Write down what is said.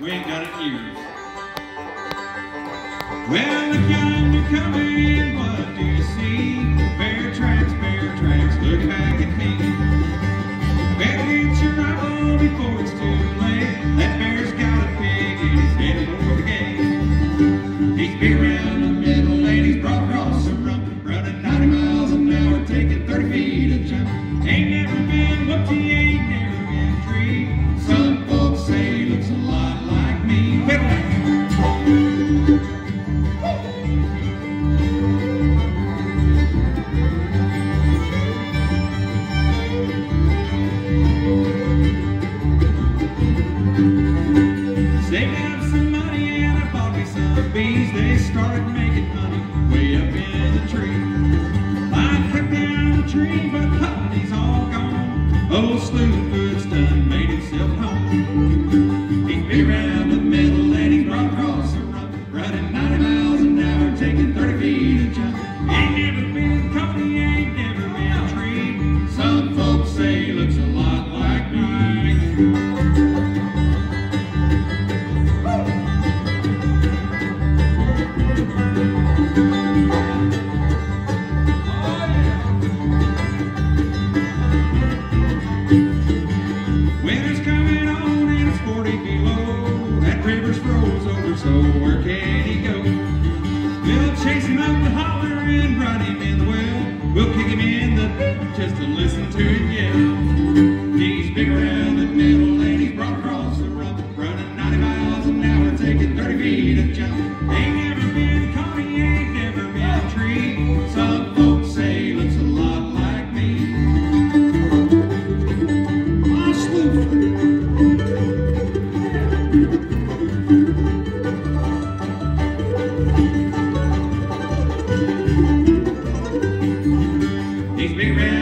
We ain't got it in years. Well, look yonder coming, what do you see? Bear tracks, bear tracks, look back at me. Better get your rifle before it's too started making honey way up in the tree. I cut down the tree, but honey's all gone. Old Slewfoot's so where can he go? We'll chase him up the holler and run him in the well. We'll kick him in the just to listen to him yell. He's big around These big men